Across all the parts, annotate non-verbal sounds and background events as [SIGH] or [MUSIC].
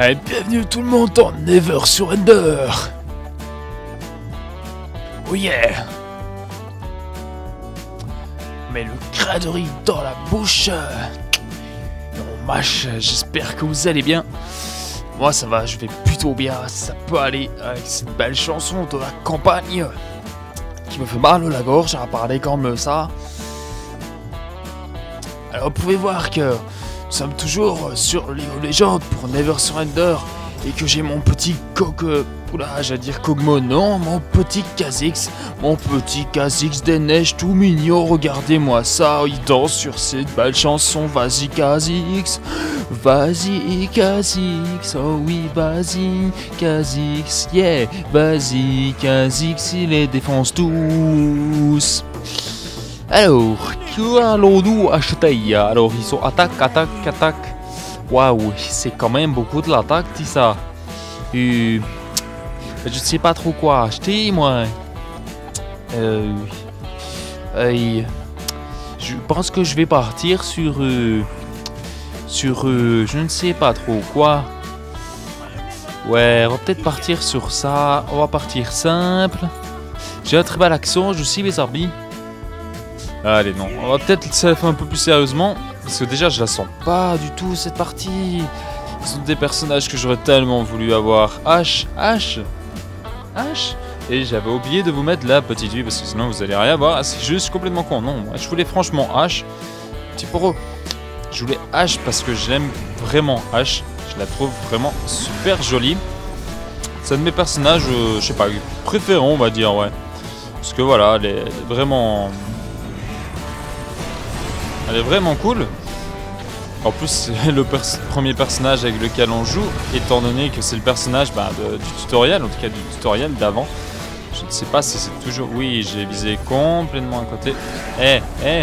Allez, bienvenue tout le monde dans Never Surrender. Oh yeah. Mais le craderie dans la bouche. On mâche, j'espère que vous allez bien. Moi ça va, je vais plutôt bien, ça peut aller avec cette belle chanson de la campagne qui me fait mal à la gorge à parler comme ça. Alors vous pouvez voir que nous sommes toujours sur League Legends pour Never Surrender et que j'ai mon petit coq... Oula, j'allais dire Kogmo, non, mon petit Kha'Zix, mon petit Kha'Zix des neiges tout mignon, regardez-moi ça, il danse sur cette belle chanson, vas-y Kha'Zix, vas-y Kha'Zix, oh oui, vas-y Kha'Zix, yeah, vas-y Kha'Zix, il les défonce tous. Alors, Alors, ils sont attaque, attaque, attaque. Waouh, c'est quand même beaucoup de l'attaque, ça. Euh, je sais pas trop quoi acheter, moi. Euh, je pense que je vais partir sur... Euh, sur... je ne sais pas trop quoi. Ouais, on va peut-être partir sur ça. On va partir simple. J'ai un très bel accent, je suis les arbitres. Allez, non. On va peut-être ça faire un peu plus sérieusement. Parce que déjà, je la sens pas du tout, cette partie. Ce sont des personnages que j'aurais tellement voulu avoir. H, H, H. Et j'avais oublié de vous mettre la petite vie parce que sinon vous allez rien voir. C'est juste complètement con. Non, je voulais franchement H. Petit poro. Je voulais H parce que j'aime vraiment H. Je la trouve vraiment super jolie. C'est un de mes personnages, euh, je sais pas, préférés, on va dire, ouais. Parce que voilà, elle est vraiment elle est vraiment cool. En plus, c'est [LAUGHS] le premier personnage avec lequel on joue, étant donné que c'est le personnage bah, du tutoriel, en tout cas du tutoriel d'avant. Je ne sais pas si c'est toujours... Oui, j'ai visé complètement à côté. Eh, eh,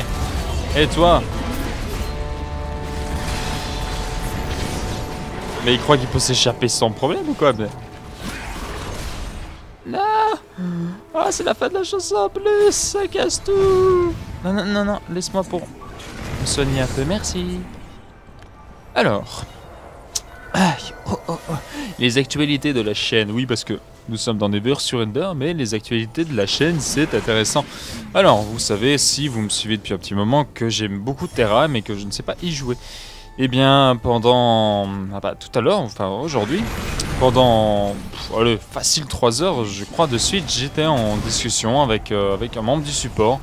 eh toi Mais il croit qu'il peut s'échapper sans problème ou quoi mais... Non Ah, c'est la fin de la chanson en plus Ça casse tout Non, non, non, non, laisse-moi pour me soigner un peu, merci. Alors. Oh, oh, oh. Les actualités de la chaîne, oui, parce que nous sommes dans Never Surrender, mais les actualités de la chaîne, c'est intéressant. Alors, vous savez, si vous me suivez depuis un petit moment, que j'aime beaucoup Terra, mais que je ne sais pas y jouer. Eh bien, pendant... Ah bah, tout à l'heure, enfin aujourd'hui, pendant... pff, facile 3 heures, je crois, de suite, j'étais en discussion avec, euh, avec un membre du support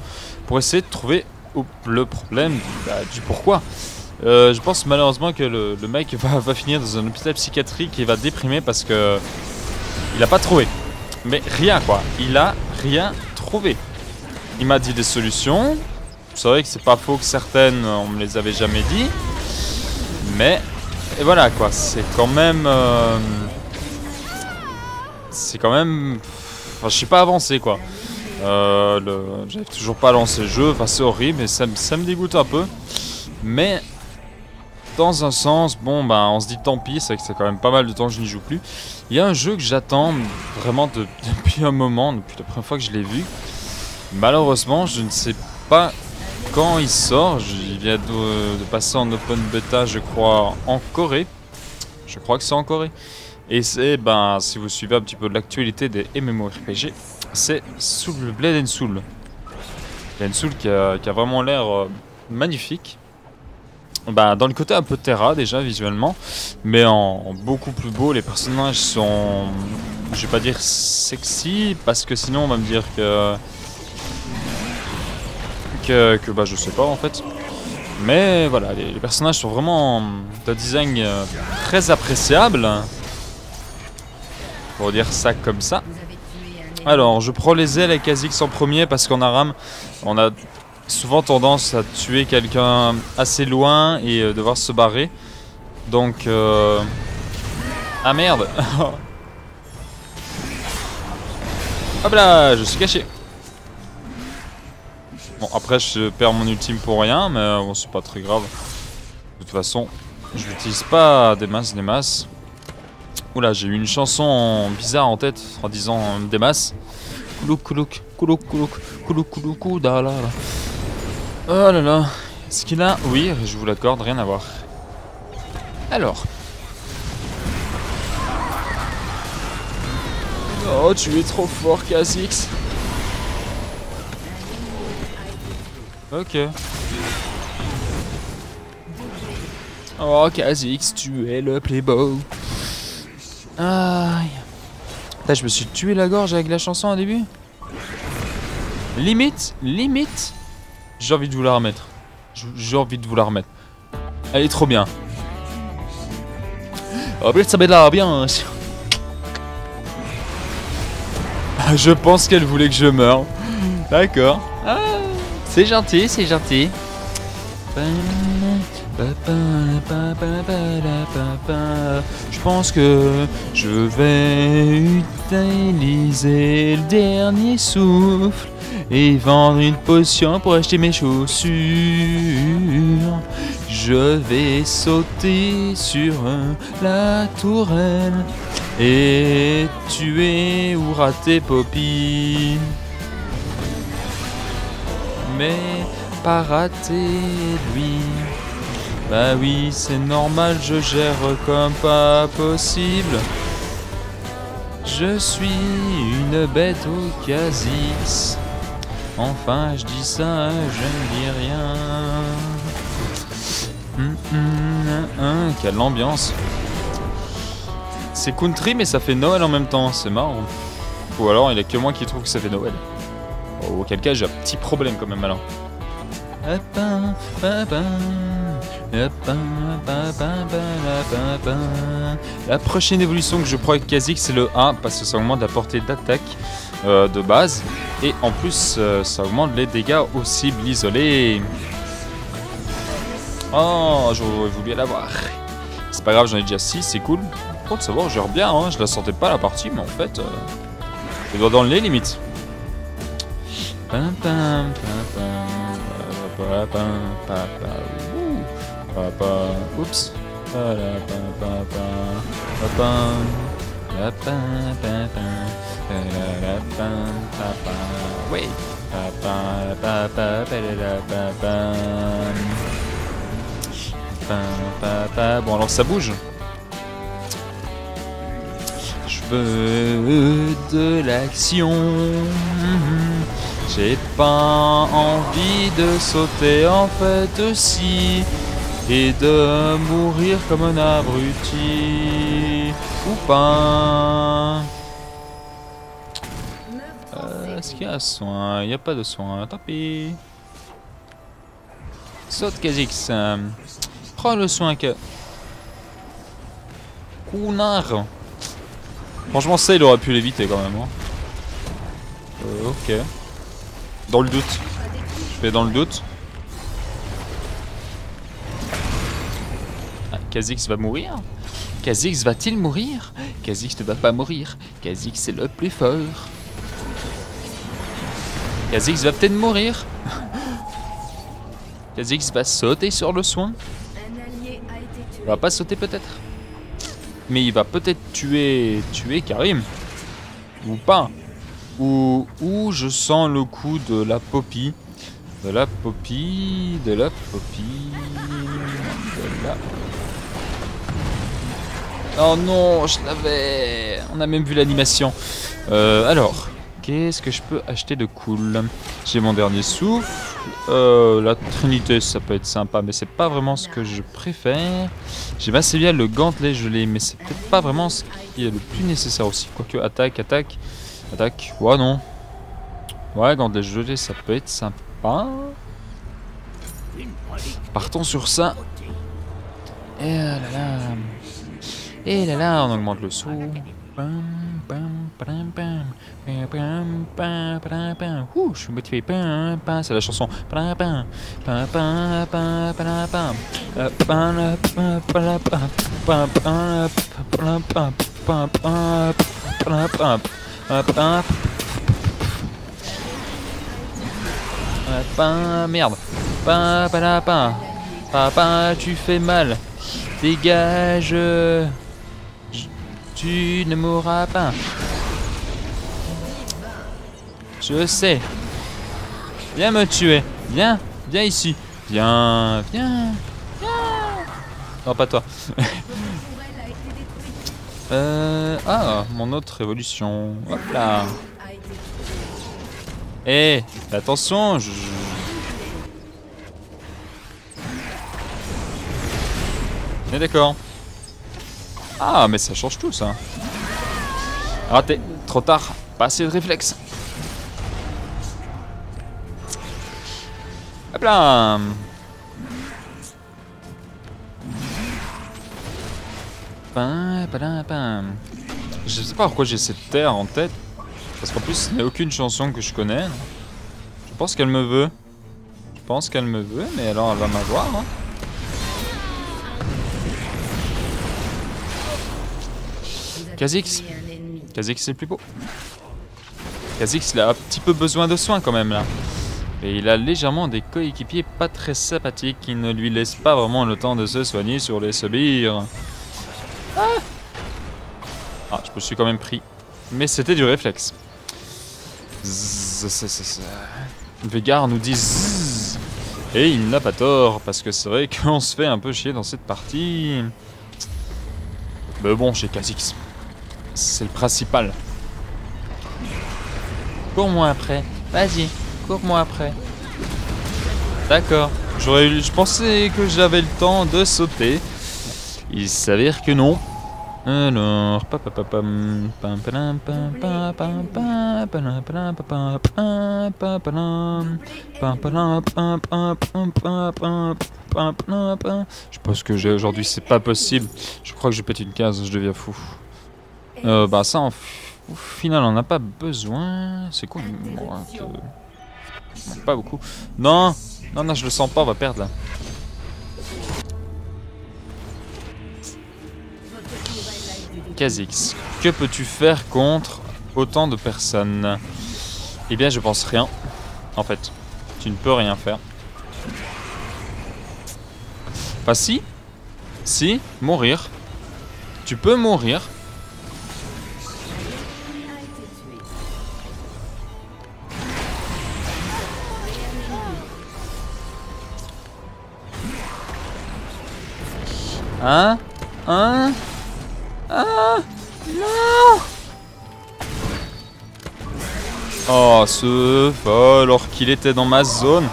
pour essayer de trouver au- le problème bah, du pourquoi. Euh, je pense malheureusement que le, mec [LAUGHS] va, va finir dans un hôpital psychiatrique et va déprimer parce que il a pas trouvé. Mais rien quoi, il a rien trouvé. Il m'a dit des solutions. C'est vrai que c'est pas faux que certaines on me les avait jamais dit. Mais et voilà quoi, c'est quand même euh, c'est quand même enfin je suis pas avancé quoi. Euh, toujours pas lancé le jeu, enfin c'est horrible et ça, me- dégoûte un peu. Mais dans un sens, bon bah on se dit tant pis, c'est que c'est quand même pas mal de temps que je n'y joue plus. Il y a un jeu que j'attends vraiment de- [LAUGHS] depuis un moment, depuis la première fois que je l'ai vu. Malheureusement, je ne sais pas quand il sort. Il vient de, de passer en open beta, je crois, en Corée. Je crois que c'est en Corée. Et c'est, ben, si vous suivez un petit peu l'actualité des MMORPG, c'est Soul, Blade and Soul. Blade and Soul qui a, vraiment l'air euh, magnifique. Bah, dans le côté un peu Terra déjà visuellement, mais en, beaucoup plus beau. Les personnages sont, je vais pas dire sexy parce que sinon on va me dire que que, bah je sais pas en fait. Mais voilà, les, personnages sont vraiment d'un design euh, très appréciable. Pour dire ça comme ça. Alors, je prends les ailes avec Kha'Zix en premier parce qu'en Aram, on a souvent tendance à tuer quelqu'un assez loin et euh, devoir se barrer. Donc, euh... ah merde. [LAUGHS] Hop là, je suis caché. Bon, après, je perds mon ultime pour rien, mais euh, bon, c'est pas très grave. De toute façon, je l'utilise pas des masses, des masses. Oula, j'ai eu une chanson bizarre en tête en disant euh, des masses. Koulouk, koulouk, koulouk, koulouk, koulouk, koulouk. Oh là là. Est-ce qu'il a? Oui, je vous l'accorde, rien à voir. Alors. Oh, tu es trop fort, Kha'Zix. Ok. Oh, Kha'Zix, tu es le beau. Aïe. Je me suis tué la gorge avec la chanson au début. Limite, limite. J'ai envie de vous la remettre. J'ai envie de vous la remettre. Elle est trop bien. Oh, ça met là bien. [LAUGHS] Je pense qu'elle voulait que je meure. D'accord. Ah, c'est gentil, c'est gentil. Je pense que je vais utiliser le dernier souffle et vendre une potion pour acheter mes chaussures. Je vais sauter sur la tourelle et tuer ou rater Poppy. Mais pas rater lui. Bah oui, c'est normal, je gère comme pas possible. Je suis une bête au casis. Enfin, je dis ça, je ne dis rien. Hum, hum, hum, quelle ambiance. C'est country, mais ça fait Noël en même temps, c'est marrant. Ou alors, il a que moi qui trouve que ça fait Noël. auquel cas, j'ai un petit problème quand même alors. La prochaine évolution que je prends avec Kha'Zix c'est le 1 parce que ça augmente la portée d'attaque euh, de base et en plus euh, ça augmente les dégâts aux cibles isolées. Oh, j'aurais voulu l'avoir. C'est pas grave, j'en ai déjà 6, c'est cool. Pour de savoir, gère bien, hein. je la sentais pas la partie, mais en fait, euh, je dois dans le nez limite. Oups. Oui. Bon alors ça bouge. Je veux de l'action. J'ai pas envie de sauter en fait aussi et de mourir comme un abruti ou pas. Euh, Est-ce qu'il y a soin? Il n'y a pas de soin, tant pis. Saute Kha'Zix. Prends le soin que... Kounard. Franchement ça il aurait pu l'éviter quand même. Hein. Euh, ok. Dans le doute. Je fais dans le doute. Kha'Zix va mourir? Kha'Zix va-t-il mourir? Kha'Zix ne va pas mourir. Kha'Zix est le plus fort. Kha'Zix va peut-être mourir. [LAUGHS] Kha'Zix va sauter sur le soin. Il va pas sauter peut-être. Mais il va peut-être tuer tuer Karim. Ou pas. Où, je sens le coup de la poppy. De la poppy, de la poppy, de la... Oh non, je l'avais On a même vu l'animation. Euh, alors, qu'est-ce que je peux acheter de cool? J'ai mon dernier souffle. Euh, la trinité, ça peut être sympa, mais c'est pas vraiment ce que je préfère. J'ai assez bien le gantelet gelé, mais c'est peut-être pas vraiment ce qui est le plus nécessaire aussi. Quoique, attaque, attaque. Attaque. Ouais, non. Ouais, des gelés, ça peut être sympa. Partons sur ça. Et là là. Et là là, on augmente le saut. Ouh, je suis motivé. C'est la chanson. Merde. Papa, tu fais mal. Dégage. Tu ne mourras pas. Je sais. Viens me tuer. Viens. Viens ici. Viens. Viens. Non, pas toi. [LAUGHS] Euh... Ah, mon autre évolution. Hop là. Eh, attention, je... D'accord. Ah, mais ça change tout, ça. Raté. Trop tard. Pas assez de réflexe. Hop là. Je sais pas pourquoi j'ai cette terre en tête. Parce qu'en plus, il n'y a aucune chanson que je connais. Je pense qu'elle me veut. Je pense qu'elle me veut, mais alors elle va m'avoir. Hein. Kha'Zix. Kha'Zix c'est le plus beau. Kha'Zix il a un petit peu besoin de soins quand même là. Et il a légèrement des coéquipiers pas très sympathiques qui ne lui laissent pas vraiment le temps de se soigner sur les sbires. Ah, ah je me suis quand même pris. Mais c'était du réflexe. Vegar nous dit Et il n'a pas tort, parce que c'est vrai [LAUGHS] qu'on se fait un peu chier dans cette partie. Mais bon, chez Kha'Zix. C'est le principal. Cours-moi après. Vas-y, cours-moi après. D'accord. Je pensais que j'avais le temps de sauter. Il s'avère que non. Alors, je pense que j'ai aujourd'hui, c'est pas possible. Je crois que je pète une case, je deviens fou. Euh, bah ça, au final, on n'a pas besoin. C'est cool. pas beaucoup. Non, non, non, je le sens pas, on va perdre là. Que peux-tu faire contre autant de personnes? Eh bien, je pense rien. En fait, tu ne peux rien faire. Enfin, si. Si, mourir. Tu peux mourir. Hein? Hein? Ah Non Oh, ce vol, alors qu'il était dans ma zone.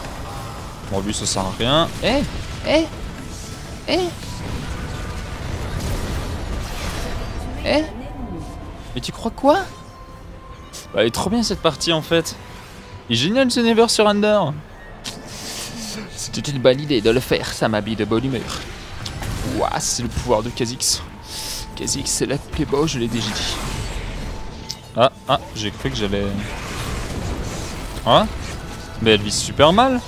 Bon, lui, ça sert à rien. Eh Eh Eh Eh? Mais tu crois quoi? Bah, elle est trop bien cette partie en fait. Il est génial ce Never Surrender. C'était une bonne idée de le faire, ça m'habille de bonne humeur. Ouah, c'est le pouvoir de Kha'Zix. Kha'Zix, c'est la beau, je l'ai déjà dit. Ah, ah, j'ai cru que j'allais... Hein? Mais elle vise super mal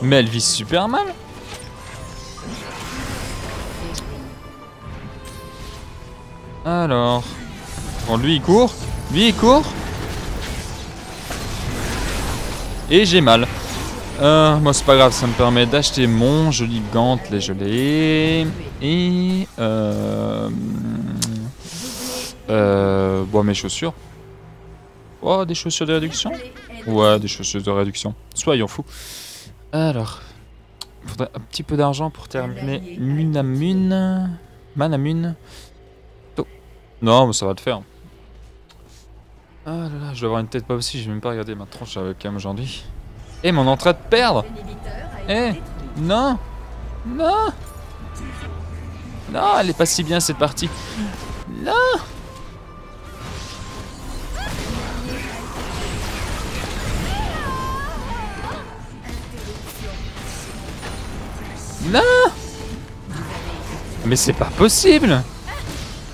Mais elle vise super mal Alors... Bon, lui il court. Lui il court. Et j'ai mal. Euh, moi c'est pas grave, ça me permet d'acheter mon joli gantelet gelé. Et... Euh... Euh... Mes chaussures. Oh, des chaussures de réduction? Ouais, des chaussures de réduction. Soyons fous. Alors... Faudrait un petit peu d'argent pour terminer Munamune. Manamune. Oh. Non, mais ça va te faire. Ah là là, je dois avoir une tête pas aussi, j'ai même pas regardé ma tronche avec cam aujourd'hui. Et eh, mon entrée de perdre. Eh Non. Non. Non, elle est pas si bien cette partie. Non. Non. Mais c'est pas possible.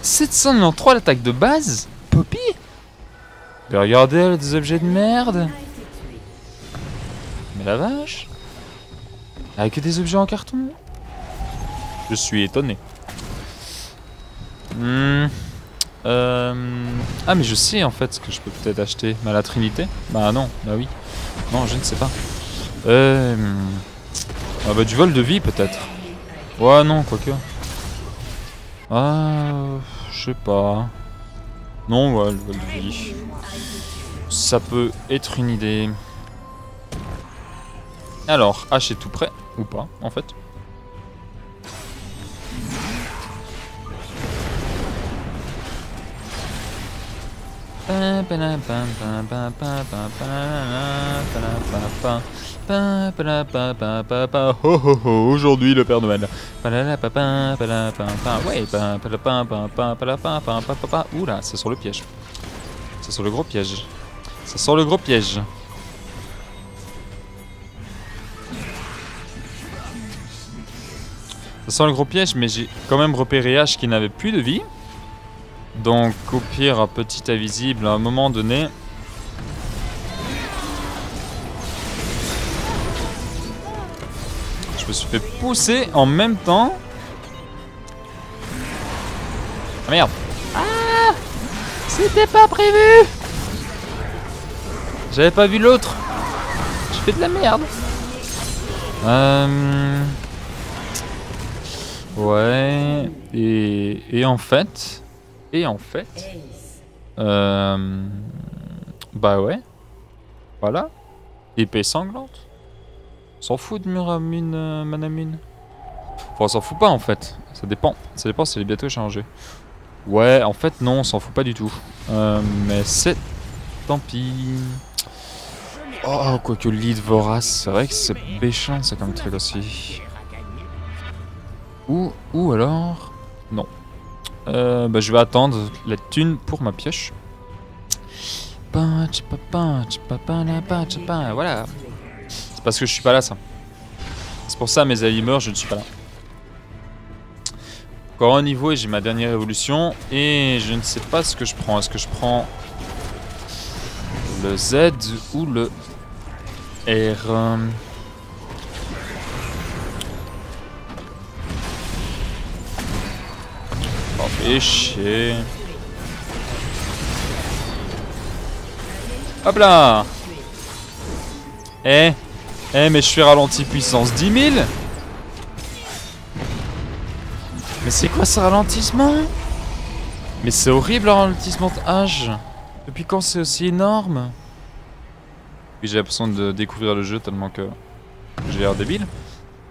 793 l'attaque de base. Poppy. Mais regardez des objets de merde. mais la vache Avec des objets en carton Je suis étonné. Hmm. Euh... Ah mais je sais en fait ce que je peux peut-être acheter. Bah la Trinité Bah non, bah oui. Non, je ne sais pas. Euh... Ah bah du vol de vie peut-être. Ouais non, quoique. Ah... Je sais pas. Non, ouais, le vol de vie. Ça peut être une idée. Alors, H est tout près, ou pas, en fait. Oh oh oh, aujourd'hui le Père Noël. Ouais, oula, ça sent le piège. Ça sent le gros piège. Ça le gros piège. Ça sent le gros piège, mais j'ai quand même repéré H qui n'avait plus de vie. Donc au pire, petit invisible à un moment donné. Je me suis fait pousser en même temps. Ah merde Ah C'était pas prévu J'avais pas vu l'autre Je fais de la merde Euh... Ouais... Et... Et en fait... Et en fait... Euh... Bah ouais. Voilà. Épée sanglante. S'en fout de Muramune, euh, Manamune. Enfin, on s'en fout pas en fait. Ça dépend. Ça dépend si elle est bientôt échangée. Ouais, en fait, non, on s'en fout pas du tout. Euh, mais c'est... Tant pis. Oh, quoique lead vorace, c'est vrai que c'est méchant, ça comme truc aussi. Ou, alors... Non. Euh, bah, je vais attendre la thune pour ma pioche. Voilà. C'est parce que je suis pas là, ça. C'est pour ça, mes amis meurent, je ne suis pas là. Encore un niveau et j'ai ma dernière évolution. Et je ne sais pas ce que je prends. Est-ce que je prends le Z ou le R? Chier. Hop là Eh Eh, mais je suis ralenti puissance 10 000 Mais c'est quoi ce ralentissement? Mais c'est horrible le ralentissement de âge Depuis quand c'est aussi énorme? J'ai l'impression de découvrir le jeu tellement que j'ai l'air débile.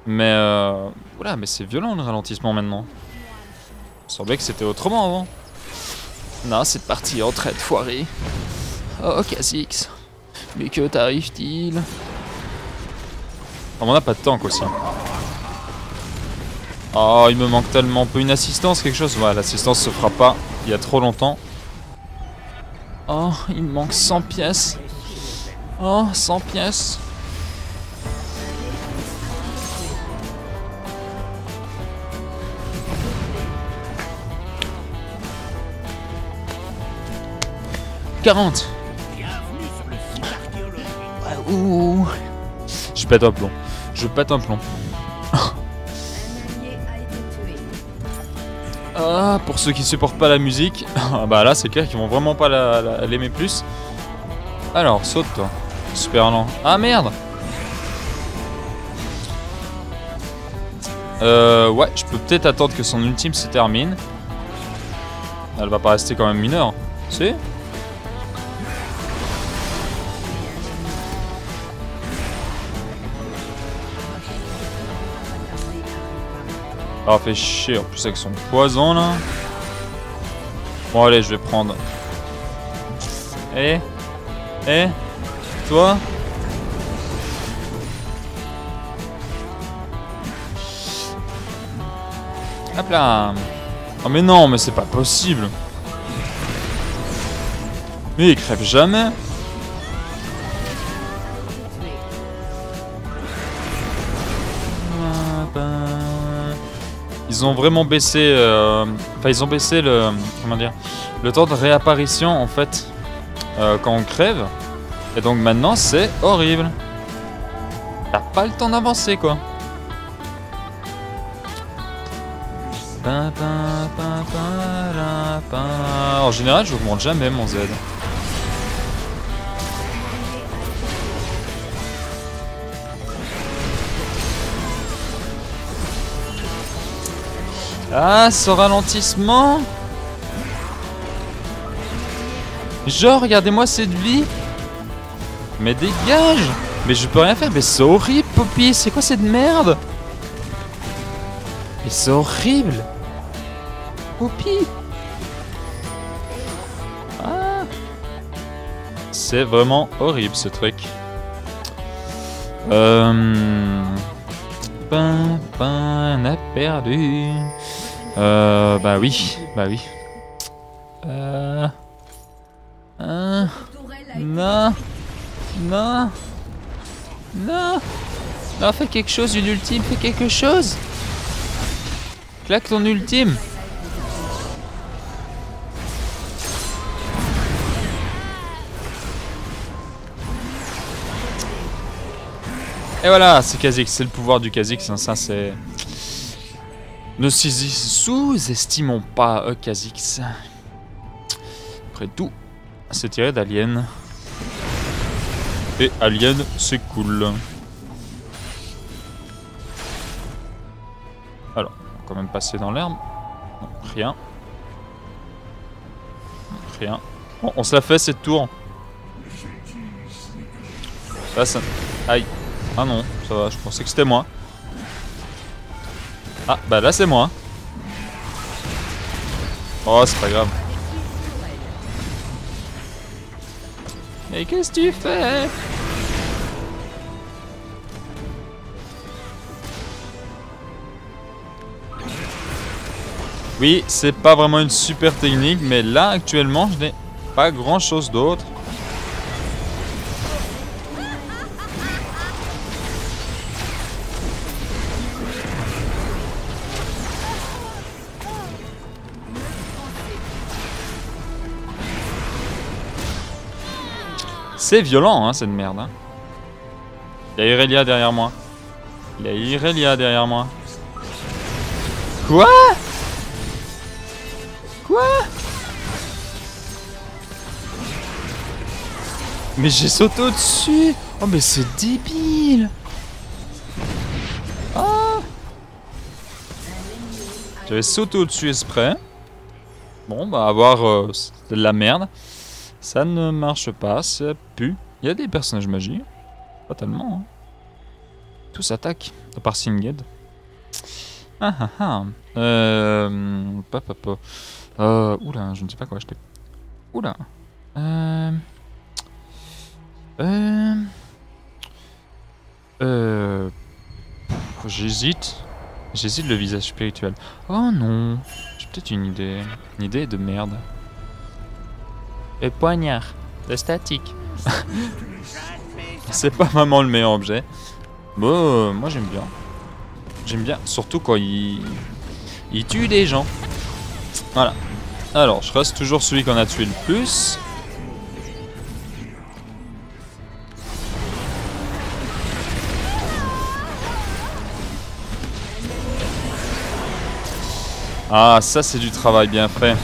Mais euh... Voilà, mais c'est violent le ralentissement maintenant. Il semblait que c'était autrement avant. Non, cette partie est en train de foirer. Oh, Kha'Zix. Mais que t'arrive-t-il? On a pas de tank aussi. Oh, il me manque tellement peu. Une assistance, quelque chose Ouais, l'assistance se fera pas. Il y a trop longtemps. Oh, il me manque 100 pièces. Oh, 100 pièces. « 40 Ouh Je pète un plomb. Je pète un plomb. [LAUGHS] Ah, pour ceux qui supportent pas la musique, [LAUGHS] bah là c'est clair qu'ils vont vraiment pas l'aimer plus. Alors, saute toi. Super lent. Ah merde Euh, ouais, je peux peut-être attendre que son ultime se termine. Elle va pas rester quand même mineure. Si? Ah, fait chier, en plus avec son poison là. Bon, allez, je vais prendre. Eh Eh Toi? Hop là Oh mais non, mais c'est pas possible Mais il crève jamais Ils ont vraiment baissé... euh, Enfin, ils ont baissé le... Comment dire Le temps de réapparition, en fait, euh, quand on crève. Et donc maintenant, c'est horrible. T'as pas le temps d'avancer, quoi. En général, j'augmente jamais mon Z. Ah, ce ralentissement. Genre, regardez-moi cette vie. Mais dégage. Mais je peux rien faire, mais c'est horrible, Poppy. C'est quoi cette merde? Mais c'est horrible. Poppy. Ah. C'est vraiment horrible ce truc. Euh... Pain, pain, a perdu. Euh, bah oui, bah oui. Euh... Hein Non. Non. Non. Non, fais quelque chose, une ultime, fais quelque chose. Claque ton ultime. Et voilà, c'est Kha'Zix, c'est le pouvoir du Kha'Zix, hein, ça c'est... Ne sous-estimons pas Kha'Zix. Après tout, c'est tiré d'Alien. Et Alien, c'est cool. Alors, on va quand même passer dans l'herbe. Rien. Rien. Bon, on se la fait cette tour. Ça, ça... Aïe. Ah non, ça va, je pensais que c'était moi. Ah, bah là c'est moi. Oh, c'est pas grave. Mais qu'est-ce que tu fais? Oui, c'est pas vraiment une super technique, mais là actuellement je n'ai pas grand chose d'autre. C'est violent, hein, cette merde. Hein. Il y a Irelia derrière moi. Il y a Irelia derrière moi. Quoi? Quoi? Mais j'ai sauté au-dessus Oh mais c'est débile Ah J'avais sauté au-dessus exprès. Bon bah avoir euh, de la merde. Ça ne marche pas, ça pue. Il y a des personnages magiques. Pas tellement. Hein. Tous attaquent, à part Singed. Ah ah ah. Euh. Papa. Euh. Oula, je ne sais pas quoi acheter. Oula. Euh. Euh. Euh. J'hésite. J'hésite le visage spirituel. Oh non. J'ai peut-être une idée. Une idée de merde. Le poignard de statique. c'est pas vraiment le meilleur objet. Bon, euh, moi j'aime bien. J'aime bien, surtout quand il... il tue des gens. Voilà. Alors, je reste toujours celui qu'on a tué le plus. Ah, ça c'est du travail bien fait.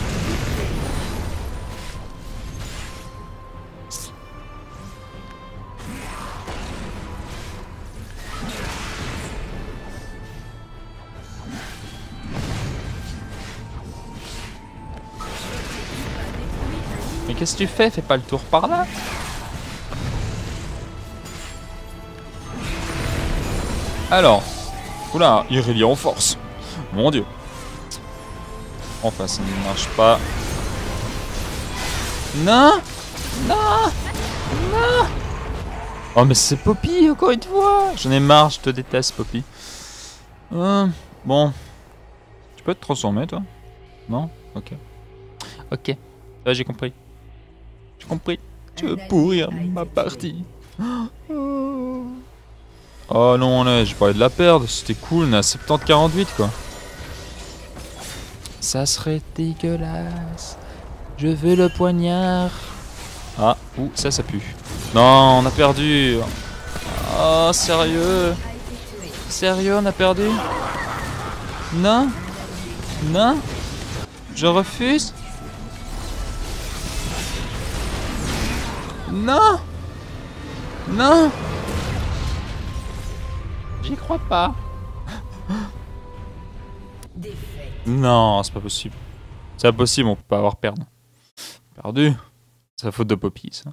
Qu'est-ce que tu fais? Fais pas le tour par là. Alors. Oula, Irelia en force. Mon dieu. Enfin, ça ne marche pas. Non Non Non Oh, mais c'est Poppy, encore une fois J'en ai marre, je te déteste, Poppy. Euh, bon. Tu peux te transformer, toi? Non? Ok. Ok. J'ai compris compris. Tu veux pourrir ma partie. Oh non, là, j'ai parlé de la perdre. C'était cool, on est à 70-48 quoi. Ça serait dégueulasse. Je veux le poignard. Ah, ouh, ça, ça pue. Non, on a perdu. Oh, sérieux? Sérieux, on a perdu? Non? Non? Je refuse? Non Non J'y crois pas. Non, c'est pas possible. C'est impossible, on peut pas avoir perdu. Perdu. C'est la faute de Poppy, ça.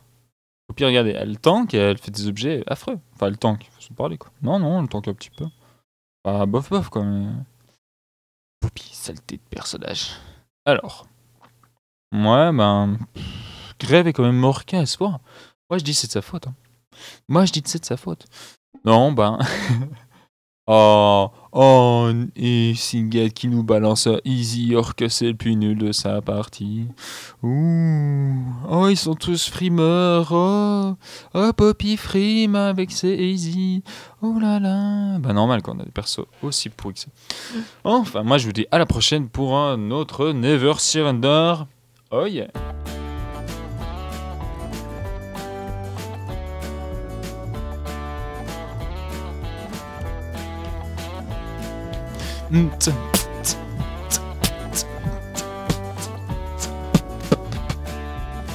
Poppy, regardez, elle tank et elle fait des objets affreux. Enfin, elle tank, faut se parler, quoi. Non, non, elle tank un petit peu. Pas bof bof, quoi, mais... Poppy, saleté de personnage. Alors. Ouais, ben... Grève est quand même mort qu'à espoir. Moi, je dis c'est de sa faute. hein. Moi, je dis que c'est de sa faute. Non, ben. [LAUGHS] oh, oh, et Singet qui nous balance easy or que c'est le plus nul de sa partie. Ouh, oh, ils sont tous frimeurs. Oh, oh Poppy frime avec ses easy. Oh là là. Bah, normal qu'on a des persos aussi pourris que ça. Enfin, moi, je vous dis à la prochaine pour un autre Never Surrender. Oh yeah.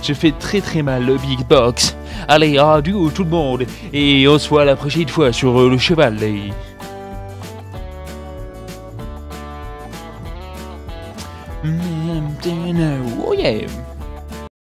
Je fais très très mal le big box. Allez, adieu tout le monde. Et on se voit la prochaine fois sur le cheval. et- Oh yeah.